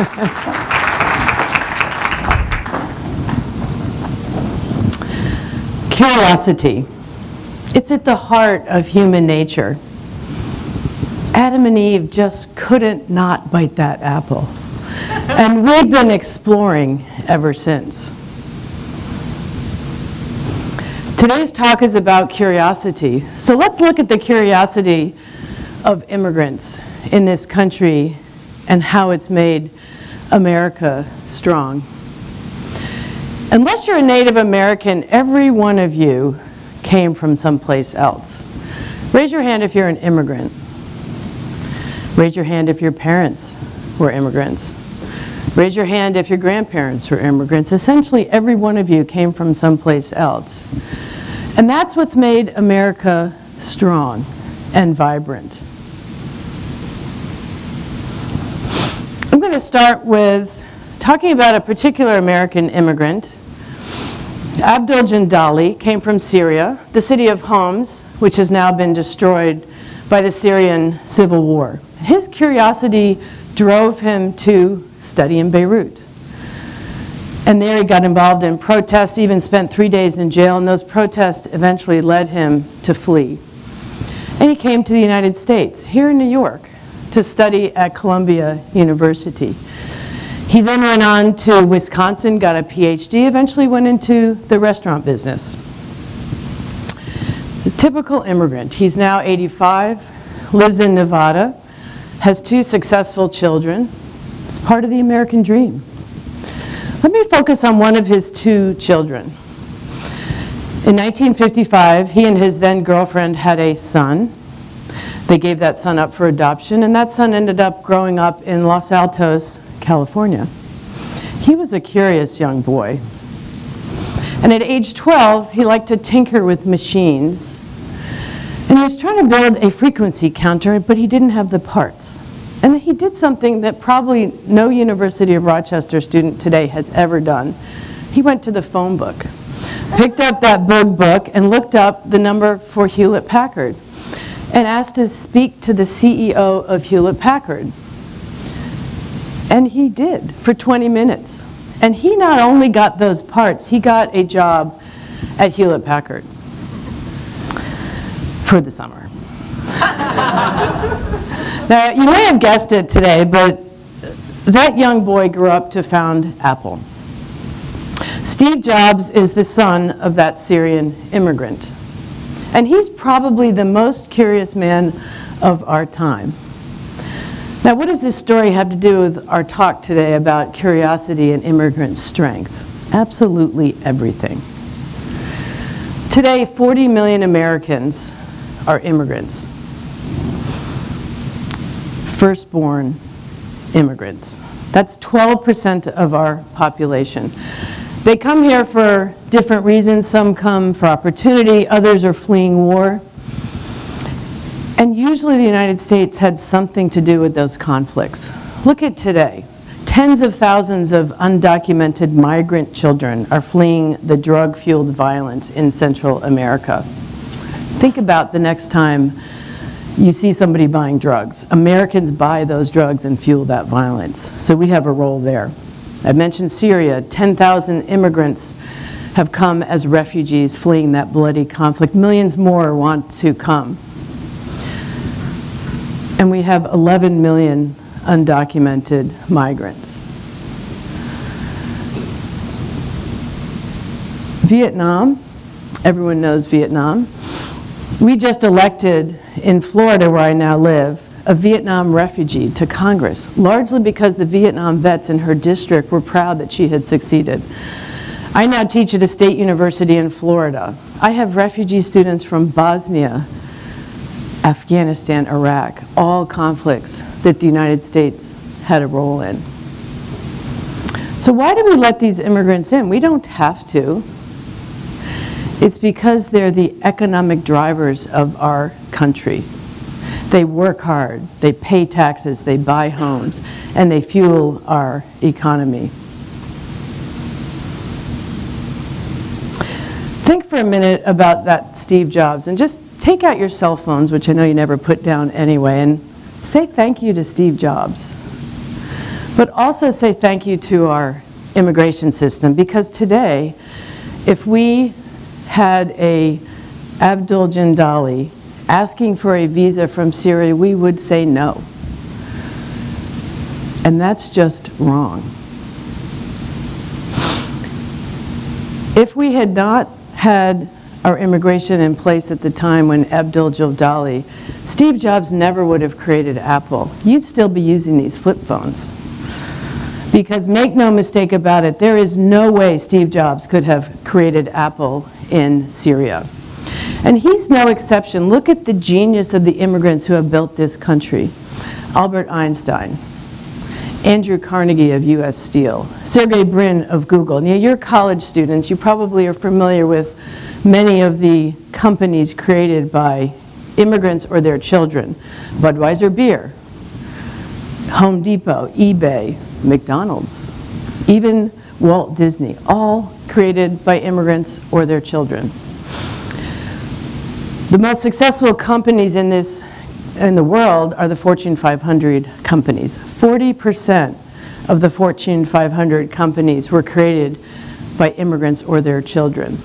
Curiosity. It's at the heart of human nature. Adam and Eve just couldn't not bite that apple. And we've been exploring ever since. Today's talk is about curiosity. So let's look at the curiosity of immigrants in this country and how it's made America strong. Unless you're a Native American, every one of you came from someplace else. Raise your hand if you're an immigrant. Raise your hand if your parents were immigrants. Raise your hand if your grandparents were immigrants. Essentially, every one of you came from someplace else. And that's what's made America strong and vibrant. Going to start with talking about a particular American immigrant Abdul Jandali came from Syria, the city of Homs, which has now been destroyed by the Syrian civil war. His curiosity drove him to study in Beirut. And there he got involved in protests, even spent three days in jail, and those protests eventually led him to flee. And he came to the United States, here in New York, to study at Columbia University. He then went on to Wisconsin, got a PhD, eventually went into the restaurant business. The typical immigrant. He's now 85, lives in Nevada, has two successful children. It's part of the American dream. Let me focus on one of his two children. In 1955, he and his then girlfriend had a son. They gave that son up for adoption, and that son ended up growing up in Los Altos, California. He was a curious young boy. And at age 12, he liked to tinker with machines. And he was trying to build a frequency counter, but he didn't have the parts. And he did something that probably no University of Rochester student today has ever done. He went to the phone book, picked up that big book, and looked up the number for Hewlett Packard and asked to speak to the CEO of Hewlett Packard. And he did for 20 minutes. And he not only got those parts, he got a job at Hewlett Packard for the summer. now, you may have guessed it today, but that young boy grew up to found Apple. Steve Jobs is the son of that Syrian immigrant. And he's probably the most curious man of our time. Now, what does this story have to do with our talk today about curiosity and immigrant strength? Absolutely everything. Today, 40 million Americans are immigrants. Firstborn immigrants. That's 12% of our population. They come here for different reasons. Some come for opportunity, others are fleeing war. And usually the United States had something to do with those conflicts. Look at today. Tens of thousands of undocumented migrant children are fleeing the drug-fueled violence in Central America. Think about the next time you see somebody buying drugs. Americans buy those drugs and fuel that violence. So we have a role there. I mentioned Syria. 10,000 immigrants have come as refugees fleeing that bloody conflict. Millions more want to come and we have 11 million undocumented migrants. Vietnam, everyone knows Vietnam. We just elected in Florida, where I now live, a Vietnam refugee to Congress, largely because the Vietnam vets in her district were proud that she had succeeded. I now teach at a state university in Florida. I have refugee students from Bosnia, Afghanistan, Iraq, all conflicts that the United States had a role in. So why do we let these immigrants in? We don't have to. It's because they're the economic drivers of our country. They work hard, they pay taxes, they buy homes, and they fuel our economy. Think for a minute about that Steve Jobs. And just take out your cell phones, which I know you never put down anyway, and say thank you to Steve Jobs. but also say thank you to our immigration system. Because today, if we had a Abdul Jandali asking for a visa from Syria, we would say no. And that's just wrong. If we had not had our immigration in place at the time when Abdul Jandali, Steve Jobs never would have created Apple. You'd still be using these flip phones. Because make no mistake about it, there is no way Steve Jobs could have created Apple in Syria. And he's no exception. Look at the genius of the immigrants who have built this country. Albert Einstein, Andrew Carnegie of US Steel, Sergey Brin of Google. Now, you're college students. You probably are familiar with many of the companies created by immigrants or their children. Budweiser Beer, Home Depot, eBay, McDonald's, even Walt Disney, all created by immigrants or their children. The most successful companies in this in the world are the Fortune 500 companies. 40% of the Fortune 500 companies were created by immigrants or their children.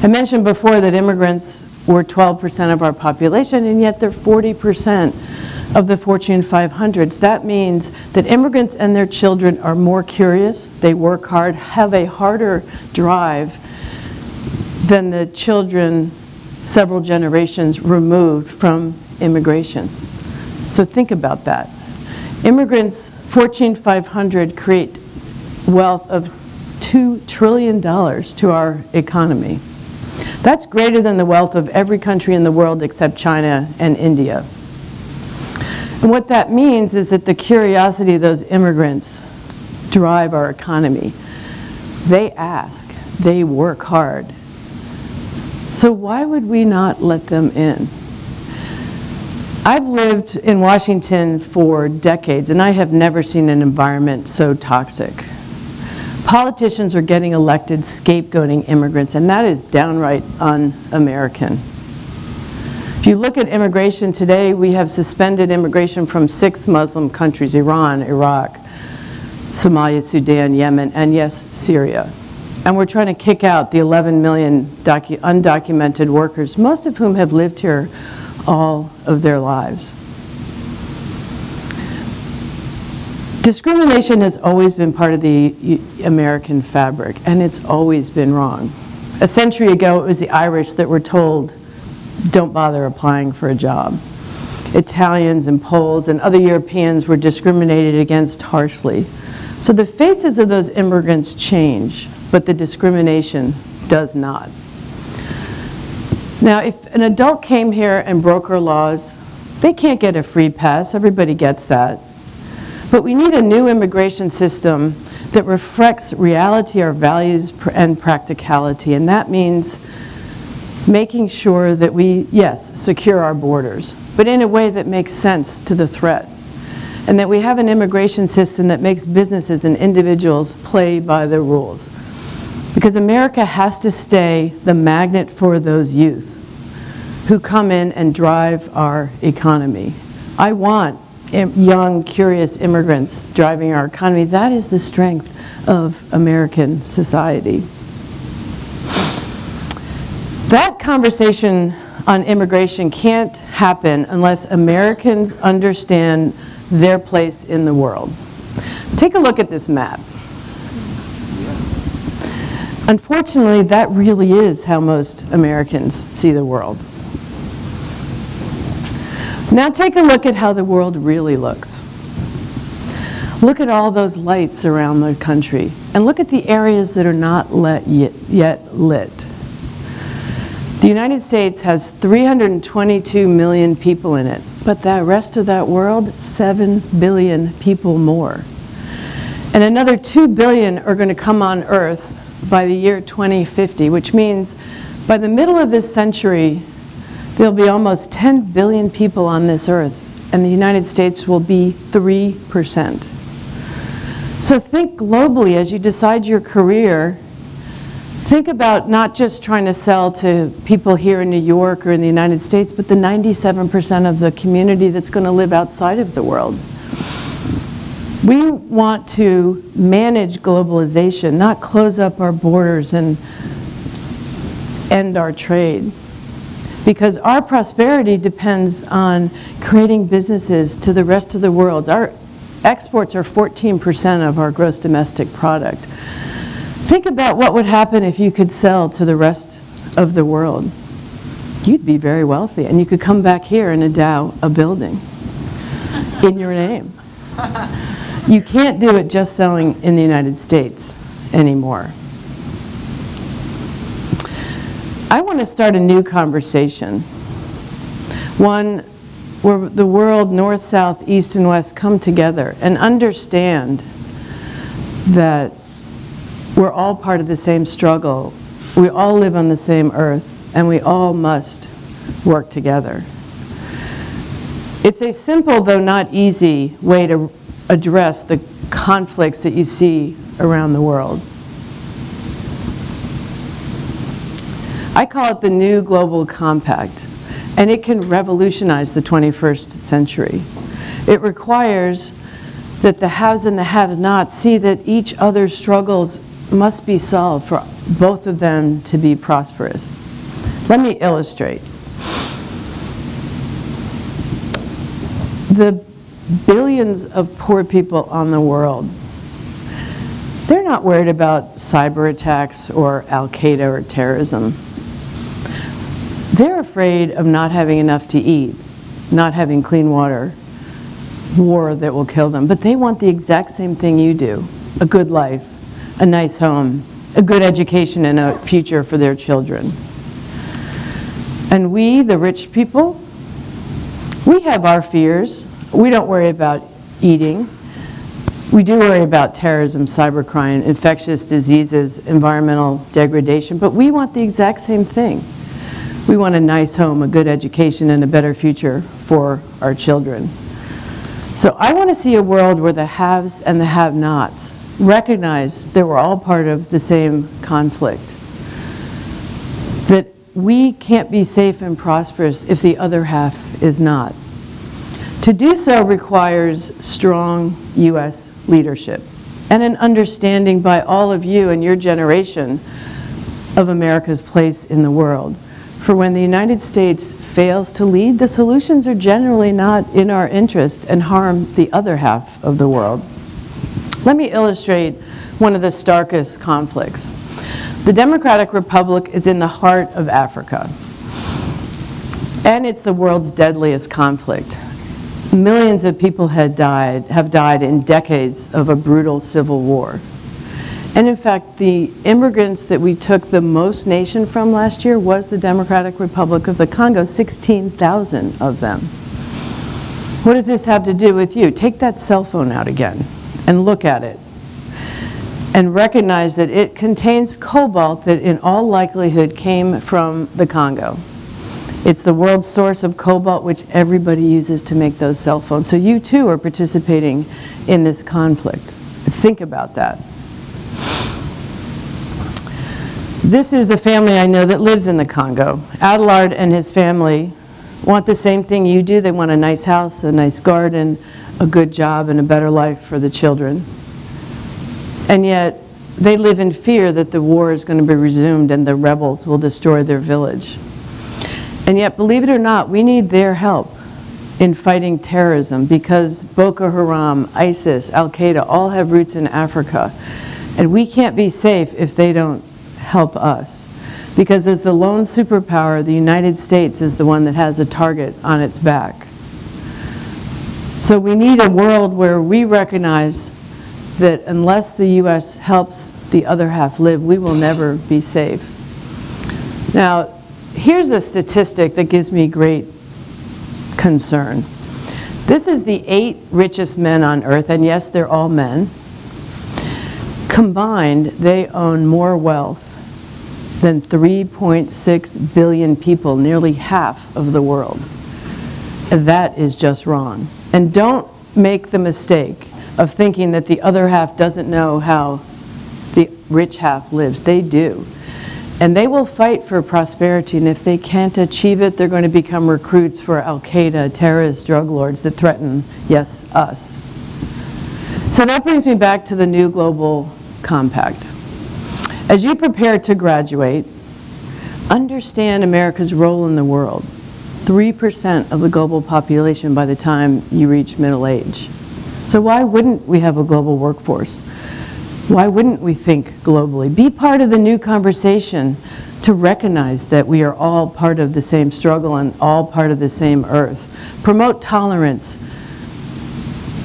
I mentioned before that immigrants were 12% of our population, and yet they're 40% of the Fortune 500s. That means that immigrants and their children are more curious, they work hard, have a harder drive than the children several generations removed from immigration. So think about that. Immigrants, Fortune 500, create wealth of $2 trillion to our economy. That's greater than the wealth of every country in the world except China and India. And what that means is that the curiosity of those immigrants drive our economy. They ask, they work hard. So why would we not let them in? I've lived in Washington for decades and I have never seen an environment so toxic. Politicians are getting elected scapegoating immigrants and that is downright un-American. If you look at immigration today, we have suspended immigration from six Muslim countries, Iran, Iraq, Somalia, Sudan, Yemen, and yes, Syria. And we're trying to kick out the 11 million undocumented workers, most of whom have lived here all of their lives. Discrimination has always been part of the American fabric, and it's always been wrong. A century ago, it was the Irish that were told don't bother applying for a job. Italians and Poles and other Europeans were discriminated against harshly. So the faces of those immigrants change, but the discrimination does not. Now, if an adult came here and broke our laws, they can't get a free pass. Everybody gets that. But we need a new immigration system that reflects reality, our values, and practicality. And that means making sure that we, yes, secure our borders, but in a way that makes sense to the threat. And that we have an immigration system that makes businesses and individuals play by the rules. Because America has to stay the magnet for those youth who come in and drive our economy. I want young, curious immigrants driving our economy. That is the strength of American society. That conversation on immigration can't happen unless Americans understand their place in the world. Take a look at this map. Unfortunately, that really is how most Americans see the world. Now take a look at how the world really looks. Look at all those lights around the country, and look at the areas that are not yet, yet lit. The United States has 322 million people in it, but the rest of that world, 7 billion people more. And another 2 billion are going to come on Earth by the year 2050, which means by the middle of this century, there'll be almost 10 billion people on this Earth, and the United States will be 3%. So think globally as you decide your career think about not just trying to sell to people here in New York or in the United States, but the 97% of the community that's going to live outside of the world. We want to manage globalization, not close up our borders and end our trade. Because our prosperity depends on creating businesses to the rest of the world. Our exports are 14% of our gross domestic product. Think about what would happen if you could sell to the rest of the world. You'd be very wealthy, and you could come back here and endow a building in your name. You can't do it just selling in the United States anymore. I want to start a new conversation. One where the world, north, south, east, and west, come together and understand that we're all part of the same struggle. We all live on the same earth, and we all must work together. It's a simple, though not easy, way to address the conflicts that you see around the world. I call it the New Global Compact, and it can revolutionize the 21st century. It requires that the haves and the have-nots see that each other's struggles must be solved for both of them to be prosperous. Let me illustrate. The billions of poor people on the world, they're not worried about cyber attacks or Al Qaeda or terrorism. They're afraid of not having enough to eat, not having clean water, war that will kill them. But they want the exact same thing you do a good life, a nice home, a good education, and a future for their children. And we, the rich people, we have our fears. We don't worry about eating. We do worry about terrorism, cybercrime, infectious diseases, environmental degradation, but we want the exact same thing. We want a nice home, a good education, and a better future for our children. So I want to see a world where the haves and the have-nots recognize that we're all part of the same conflict. That we can't be safe and prosperous if the other half is not. To do so requires strong U.S. leadership and an understanding by all of you and your generation of America's place in the world. For when the United States fails to lead, the solutions are generally not in our interest and harm the other half of the world. Let me illustrate one of the starkest conflicts. The Democratic Republic is in the heart of Africa, and it's the world's deadliest conflict. Millions of people had died, have died in decades of a brutal civil war. And in fact, the immigrants that we took the most nation from last year was the Democratic Republic of the Congo, 16,000 of them. What does this have to do with you? Take that cell phone out again and look at it and recognize that it contains cobalt that in all likelihood came from the Congo. It's the world's source of cobalt which everybody uses to make those cell phones. So you too are participating in this conflict. Think about that. This is a family I know that lives in the Congo. Adelard and his family want the same thing you do. They want a nice house, a nice garden, a good job, and a better life for the children. And yet, they live in fear that the war is going to be resumed and the rebels will destroy their village. And yet, believe it or not, we need their help in fighting terrorism because Boko Haram, ISIS, Al Qaeda all have roots in Africa. And we can't be safe if they don't help us. Because as the lone superpower, the United States is the one that has a target on its back. So we need a world where we recognize that unless the U.S. helps the other half live, we will never be safe. Now, here's a statistic that gives me great concern. This is the eight richest men on earth, and yes, they're all men. Combined, they own more wealth than 3.6 billion people, nearly half of the world. That is just wrong. And don't make the mistake of thinking that the other half doesn't know how the rich half lives. They do. And they will fight for prosperity, and if they can't achieve it, they're going to become recruits for Al Qaeda, terrorist drug lords that threaten, yes, us. So that brings me back to the new global compact. As you prepare to graduate, understand America's role in the world. 3% of the global population by the time you reach middle age. So why wouldn't we have a global workforce? Why wouldn't we think globally? Be part of the new conversation to recognize that we are all part of the same struggle and all part of the same earth. Promote tolerance.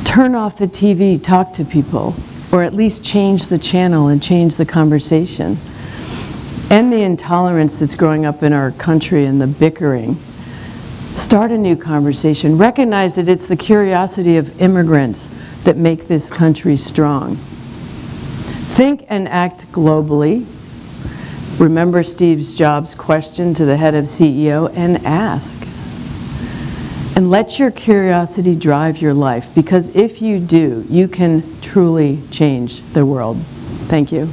Turn off the TV, talk to people, or at least change the channel and change the conversation. End the intolerance that's growing up in our country and the bickering. Start a new conversation. Recognize that it's the curiosity of immigrants that make this country strong. Think and act globally. Remember Steve Jobs' question to the head of CEO and ask. And let your curiosity drive your life because if you do, you can truly change the world. Thank you.